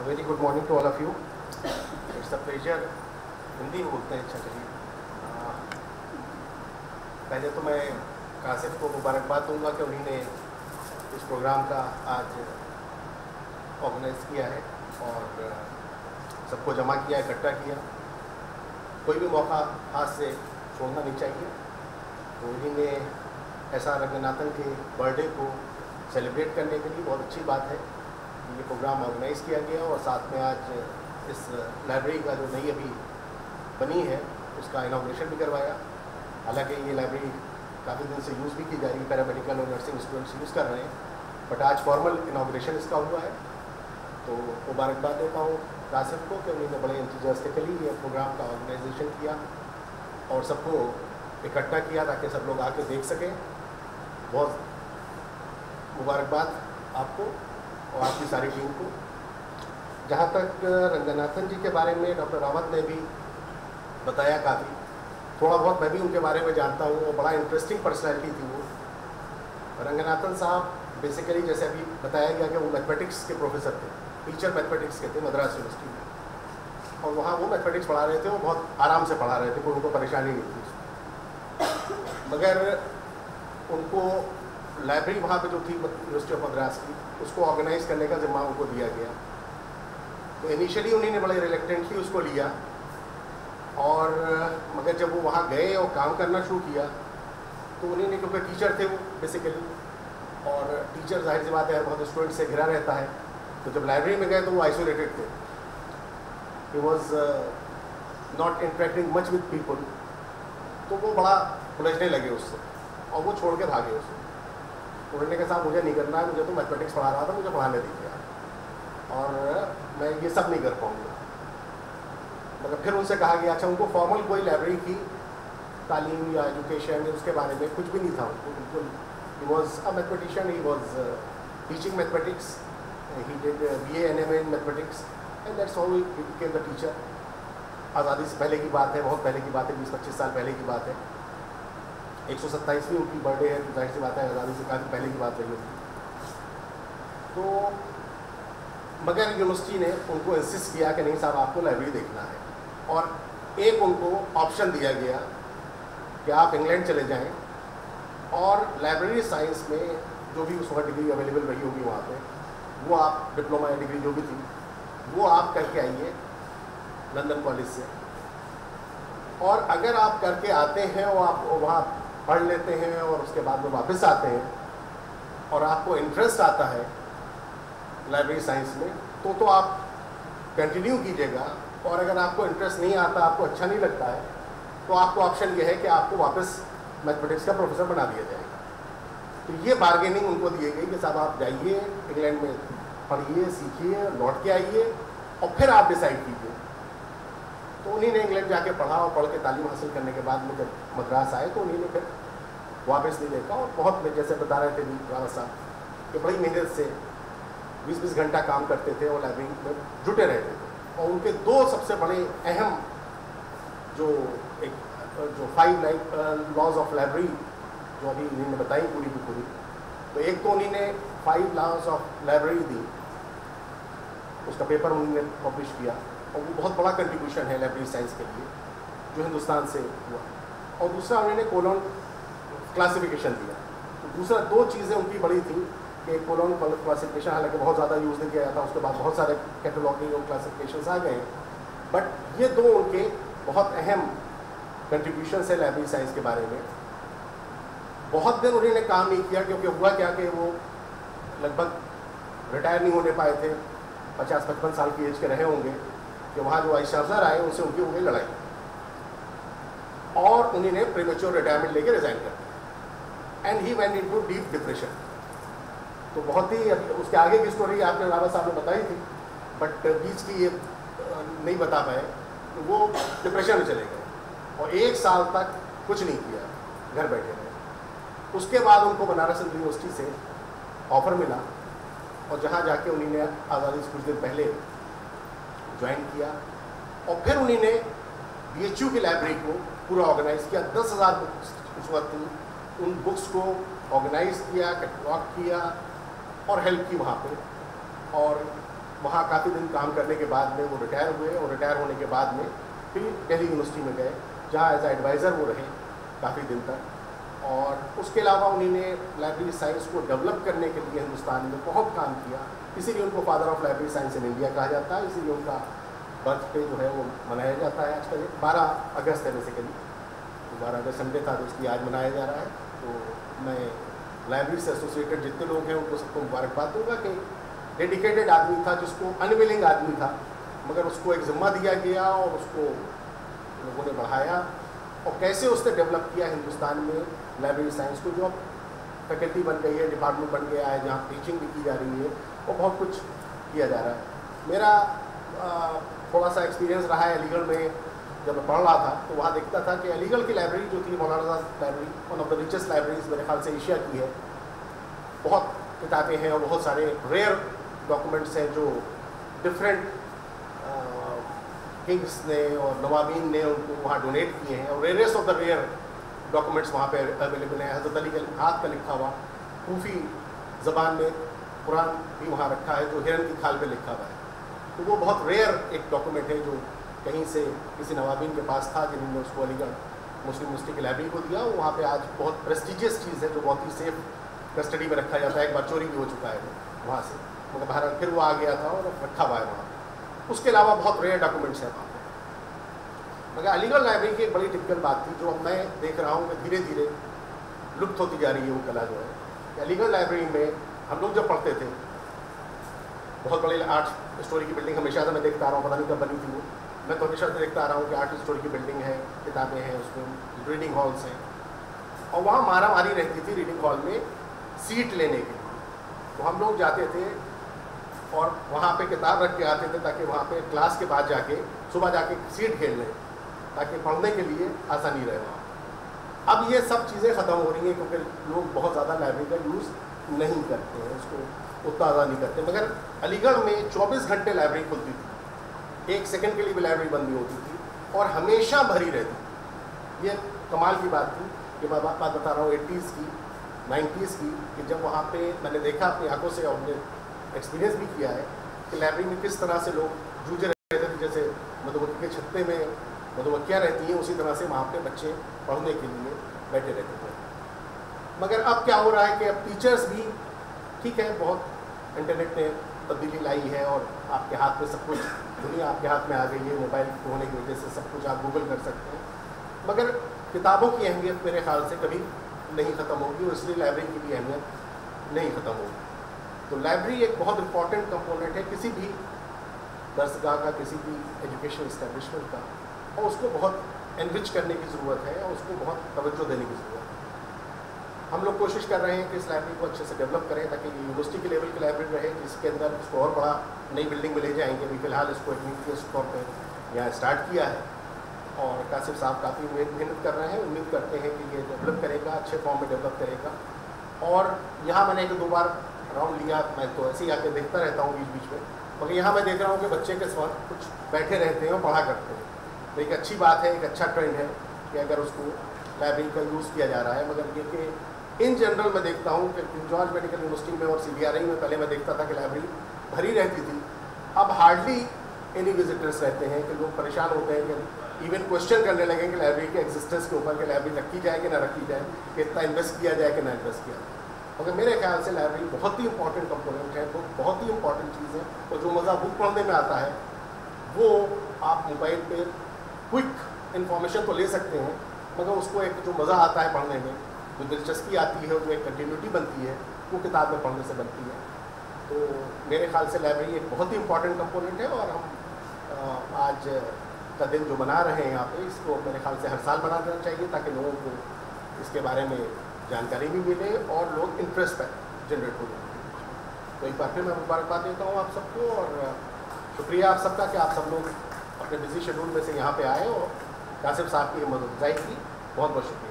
A very good morning to all of you. It's a pleasure. Hindi बोलते हैं अच्छा चलिए। आ, पहले तो मैं कासिफ को मुबारकबाद दूँगा कि उन्होंने इस प्रोग्राम का आज ऑर्गेनाइज किया है और सबको जमा किया इकट्ठा किया। कोई भी मौका हाथ से छोड़ना नहीं चाहिए। तो इन्हीं ने ऐसा रंगनाथन के बर्थडे को सेलिब्रेट करने के लिए बहुत अच्छी बात है। ये प्रोग्राम ऑर्गेनाइज़ किया गया और साथ में आज इस लाइब्रेरी का जो नई अभी बनी है, उसका इनाग्रेशन भी करवाया। हालाँकि ये लाइब्रेरी काफ़ी दिन से यूज़ भी की जा रही है पैरामेडिकल और नर्सिंग स्टूडेंट्स यूज़ कर रहे हैं बट आज फॉर्मल इनाग्रेशन इसका हुआ है। तो मुबारकबाद देता हूँ कासिफ को कि उन्होंने बड़े इंतजास्टिकली ये प्रोग्राम का ऑर्गेनाइजेशन किया और सबको इकट्ठा किया ताकि सब लोग आके देख सकें। बहुत मुबारकबाद आपको। और आपकी सारी टीम को। जहाँ तक रंगनाथन जी के बारे में, डॉक्टर रावत ने भी बताया काफ़ी। थोड़ा बहुत मैं भी उनके बारे में जानता हूँ वो बड़ा इंटरेस्टिंग पर्सनैलिटी थी वो। रंगनाथन साहब बेसिकली जैसे अभी बताया गया कि वो मैथमेटिक्स के प्रोफेसर थे टीचर मैथमेटिक्स के थे, मद्रास यूनिवर्सिटी में। और वहाँ वो मैथमेटिक्स पढ़ा रहे थे वो बहुत आराम से पढ़ा रहे थे, कोई उनको परेशानी नहीं थी मगर उनको लाइब्रेरी वहाँ पे जो थी यूनिवर्सिटी ऑफ़ मद्रास की, उसको ऑर्गेनाइज करने का जिम्मा उनको दिया गया। तो इनिशियली उन्होंने बड़े रिलेक्टेंटली उसको लिया। और, मगर जब वो वहाँ गए और काम करना शुरू किया तो उन्होंने क्योंकि टीचर थे वो बेसिकली और टीचर ज़ाहिर सी बात है बहुत स्टूडेंट से घिरा रहता है। तो जब लाइब्रेरी में गए तो वो आइसोलेटेड थे। He was not interacting much with people तो वो बड़ा उलझने लगे उससे, और वो छोड़ के भागे उससे। उन्होंने कहा साहब मुझे नहीं करना है, मुझे तो मैथमेटिक्स पढ़ा रहा था, मुझे पढ़ाने दीजिए और मैं ये सब नहीं कर पाऊँगा। मगर फिर उनसे कहा गया अच्छा उनको फॉर्मल कोई लाइब्रेरी की तालीम या एजुकेशन उसके बारे में कुछ भी नहीं था उनको, बिल्कुल। He was a mathematician he was teaching mathematics he did B N M in mathematics and that's he became the teacher आज़ादी से पहले की बात है, बहुत पहले की बात है, बीस पच्चीस साल पहले की बात है। एक सौ सत्ताईसवीं उनकी बर्थडे है तो ज़ाहिर सी बात है, आज़ादी से काफ़ी पहले की बात रही होगी तो मगर यूनिवर्सिटी ने उनको इंसिस्ट किया कि नहीं साहब, आपको लाइब्रेरी देखना है। और एक उनको ऑप्शन दिया गया कि आप इंग्लैंड चले जाएँ और लाइब्रेरी साइंस में जो भी उस वक्त डिग्री अवेलेबल रही होगी वहाँ पे, वो आप डिप्लोमा या डिग्री जो भी थी, वो आप करके आइए लंदन कॉलेज से। और अगर आप करके आते हैं और आप वहाँ पढ़ लेते हैं और उसके बाद में वापस आते हैं। और आपको इंटरेस्ट आता है लाइब्रेरी साइंस में तो तो आप कंटिन्यू कीजिएगा। और अगर आपको इंटरेस्ट नहीं आता, आपको अच्छा नहीं लगता है तो आपको ऑप्शन ये है कि आपको वापस मैथमेटिक्स का प्रोफेसर बना दिया जाएगा तो ये बार्गेनिंग उनको दी गई कि साहब आप जाइए इंग्लैंड में पढ़िए, सीखिए, लौट के आइए, और फिर आप डिसाइड कीजिए। तो उन्हीं ने इंग्लैंड जाके पढ़ा और पढ़ के तालीम हासिल करने के बाद में जब मद्रास आए तो उन्हीं ने फिर वापस नहीं देखा और बहुत जैसे बता रहे थे रावत साहब, कि बड़ी मेहनत से बीस बीस घंटा काम करते थे और लाइब्रेरी में जुटे रहते थे। और उनके दो सबसे बड़े अहम जो एक, जो फाइव लॉज ऑफ़ लाइब्रेरी जो अभी उन्होंने बताई पूरी की पूरी तो एक तो उन्हीं ने फाइव लॉज ऑफ़ लाइब्रेरी दी। उसका पेपर उन्होंने पब्लिश किया। और वो बहुत बड़ा कंट्रीब्यूशन है लाइब्रेरी साइंस के लिए, जो हिंदुस्तान से हुआ। और दूसरा, उन्होंने कोलोन क्लासिफिकेशन दिया। तो दूसरा, दो चीज़ें उनकी बड़ी थी कि कोलोन क्लासिफिकेशन हालाँकि बहुत ज़्यादा यूज़ नहीं किया जाता, उसके बाद बहुत सारे कैटलॉगिंग और क्लासिफिकेशन आ गए। बट ये दो उनके बहुत अहम कंट्रीब्यूशन है लाइब्रेरी साइंस के बारे में। बहुत दिन उन्होंने काम नहीं किया, क्योंकि हुआ क्या कि वो लगभग रिटायर नहीं होने पाए थे। पचास पचपन साल की एज के रहे होंगे। कि वहाँ जो वाइस चांसलर आए, उनसे उनकी हो गई लड़ाई। और उन्होंने प्रीमेच्योर रिटायरमेंट लेके रिजाइन कर दिया। And he went into deep depression तो बहुत ही, उसके आगे की स्टोरी आपने रावत साहब ने बताई थी बट बीच की ये नहीं बता पाए तो वो डिप्रेशन में चले गए। और एक साल तक कुछ नहीं किया, घर बैठे रहे। उसके बाद उनको बनारस यूनिवर्सिटी से ऑफ़र मिला। और जहाँ जाके उन्होंने आज़ादी से कुछ दिन पहले ज्वाइन किया और फिर उन्होंने बी एच यू की लाइब्रेरी को पूरा ऑर्गेनाइज किया। दस हज़ार बुक्स उस वक्त उन बुक्स को ऑर्गेनाइज किया कैटलॉग किया और हेल्प की वहाँ पे। और वहाँ काफ़ी दिन काम करने के बाद में वो रिटायर हुए और रिटायर होने के बाद में फिर दिल्ली यूनिवर्सिटी में गए, जहाँ एज एडवाइज़र वो रहे काफ़ी दिन तक। और उसके अलावा उन्होंने लाइब्रेरी साइंस को डेवलप करने के लिए हिंदुस्तान में बहुत काम किया। इसीलिए उनको father of library science in India कहा जाता है। इसीलिए उनका बर्थडे जो है वो मनाया जाता है आज का बारह अगस्त है बेसिकली तो बारह अगस्त संडे था तो इसलिए आज मनाया जा रहा है। तो मैं लाइब्रेरी से एसोसिएटेड जितने लोग हैं, उनको सबको मुबारकबाद दूँगा कि डेडिकेटेड आदमी था, जिसको अनविलिंग आदमी था, मगर उसको एक ज़िम्मा दिया गया और उसको लोगों ने बढ़ाया। और कैसे उसने डेवलप किया हिंदुस्तान में लाइब्रेरी साइंस को, जो फैकल्टी बन गई है डिपार्टमेंट बन गया है, जहाँ टीचिंग भी की जा रही है, और बहुत कुछ किया जा रहा है। मेरा थोड़ा सा एक्सपीरियंस रहा है अलीगढ़ में, जब मैं पढ़ रहा था तो वहाँ देखता था कि अलीगढ़ की लाइब्रेरी जो थी, मौलाना library one of the richest libraries मेरे ख्याल से एशिया की है। बहुत किताबें हैं और बहुत सारे रेयर डॉक्यूमेंट्स हैं जो डिफरेंट किंग्स ने और नवाबीन ने उनको वहाँ डोनेट किए हैं और rarest of the rare documents वहाँ पे अवेलेबल हैं। हज़रत अली के हाथ का लिखा हुआ खूफी ज़बान में कुरान भी वहाँ रखा है, जो हिरन की खाल पे लिखा हुआ है। तो वो बहुत रेयर एक डॉक्यूमेंट है जो कहीं से किसी नवाबीन के पास था, जिन्होंने उसको अलीगढ़ मुस्लिम यूनिवर्सिटी की लाइब्रेरी को दिया। वहाँ पर आज बहुत प्रेस्टिजियस चीज़ है, जो बहुत ही सेफ़ कस्टडी में रखा जाता है एक बार चोरी भी हो चुका है वहाँ से। मगर बाहर फिर वो आ गया था और रखा हुआ है वहाँ। उसके अलावा बहुत रेयर डॉक्यूमेंट्स हैं वहाँ मगर अलीगढ़ लाइब्रेरी की एक बड़ी टिपिकल बात थी, जो मैं देख रहा हूँ कि धीरे धीरे लुप्त होती जा रही है वो कला जो है। अलीगढ़ लाइब्रेरी में हम लोग जब पढ़ते थे, बहुत बड़ी आर्ट स्टोरी की बिल्डिंग हमेशा से मैं देखता आ रहा हूँ, पता नहीं कब बनी थी वो। मैं तो हमेशा से देखता आ रहा हूँ कि आर्ट स्टोरी की बिल्डिंग है, किताबें हैं उसमें रीडिंग हॉल्स हैं। और वहाँ मारा मारी रहती थी रीडिंग हॉल में सीट लेने के लिए। तो हम लोग जाते थे और वहाँ पे किताब रख के आते थे ताकि वहाँ पे क्लास के बाद जाके, सुबह जाके सीट खेल लें, ताकि पढ़ने के लिए आसानी रहे वहाँ। अब ये सब चीज़ें ख़त्म हो रही हैं क्योंकि लोग बहुत ज़्यादा लाइब्रेरी का यूज़ नहीं करते हैं, उसको उतना ज़्यादा नहीं करते। मगर अलीगढ़ में 24 घंटे लाइब्रेरी खुलती थी। एक सेकंड के लिए भी लाइब्रेरी बंद होती थी और हमेशा भरी रहती ये कमाल की बात थी कि मैं बात बता रहा हूँ एट्टीज़ की नाइन्टीज़ की, कि जब वहाँ पे मैंने देखा अपनी आँखों से और एक्सपीरियंस भी किया है कि लाइब्रेरी में किस तरह से लोग जूझे रहते थे, जैसे मधुमक्खी के छत्ते में मधुमक्खियाँ रहती हैं, उसी तरह से वहाँ पे बच्चे पढ़ने के लिए बैठे रहते थे। मगर अब क्या हो रहा है कि अब टीचर्स भी, ठीक है, बहुत इंटरनेट ने तब्दीली लाई है और आपके हाथ में सब कुछ, दुनिया आपके हाथ में आ गई है मोबाइल होने की वजह से सब कुछ आप गूगल कर सकते हैं। मगर किताबों की अहमियत मेरे ख्याल से कभी नहीं ख़त्म होगी और इसलिए लाइब्रेरी की भी अहमियत नहीं ख़त्म होगी। तो लाइब्रेरी एक बहुत इंपॉर्टेंट कंपोनेंट है किसी भी दर्शगाह का, किसी भी एजुकेशन इस्टेब्लिशमेंट का, और उसको बहुत एनरिच करने की ज़रूरत है और उसको बहुत तवज्जो देने की ज़रूरत है। हम लोग कोशिश कर रहे हैं कि इस लाइब्रेरी को अच्छे से डेवलप करें ताकि यूनिवर्सिटी के लेवल की लाइब्रेरी रहे, जिसके अंदर उसको और बड़ा नई बिल्डिंग में ले जाएँगे। अभी फ़िलहाल इसको एक तौर पर यहाँ स्टार्ट किया है और कासिफ साहब काफ़ी मेहनत कर रहे हैं। उम्मीद करते हैं कि ये डेवलप करेगा, अच्छे फॉर्म में डेवलप करेगा। और यहाँ मैंने एक दो बार राउंड लिया मैं तो ऐसे ही आके देखता रहता हूँ बीच बीच में। मगर यहाँ मैं देख रहा हूँ कि बच्चे के साथ कुछ बैठे रहते हैं और पढ़ा करते हैं। तो एक अच्छी बात है, एक अच्छा ट्रेंड है कि अगर उसको लाइब्रेरी का यूज़ किया जा रहा है, मगर ये कि इन जनरल मैं देखता हूँ कि जॉर्ज मेडिकल यूनिवर्सिटी में और सी में पहले मैं देखता था कि लाइब्रेरी भरी रहती थी। अब हार्डली एनी विजिटर्स रहते हैं कि लोग परेशान होते हैं कि इवन क्वेश्चन करने लगे कि लाइब्रेरी के एग्जिस्टेंस के ऊपर कि लाइब्रेरी रखी जाए कि ना रखी जाए, कि इतना इन्वेस्ट किया जाए कि ना इन्वेस्ट किया जाए। मगर मेरे ख्याल से लाइब्रेरी बहुत ही इंपॉर्टेंट कंपोनेंट है तो बहुत ही इंपॉर्टेंट चीज़ है और जो मज़ा बुक पढ़ने में आता है, वो आप मोबाइल पे क्विक इन्फॉर्मेशन तो ले सकते हैं, मगर उसको एक जो मज़ा आता है पढ़ने में, जो दिलचस्पी आती है जो एक कंटिन्यूटी बनती है, वो किताब में पढ़ने से बनती है। तो मेरे ख्याल से लाइब्रेरी एक बहुत ही इंपॉर्टेंट कंपोनेंट है और हम आज का दिन जो मना रहे हैं यहाँ पे, इसको मेरे ख्याल से हर साल मना देना चाहिए ताकि लोगों को इसके बारे में जानकारी भी मिले और लोग इंटरेस्ट जनरेट हो तो एक बार फिर मैं मुबारकबाद देता हूँ आप सबको और शुक्रिया आप सबका कि आप सब लोग अपने बिज़ी शेड्यूल में से यहाँ पे आए और कासिफ साहब की मदद की बहुत बहुत शुक्रिया।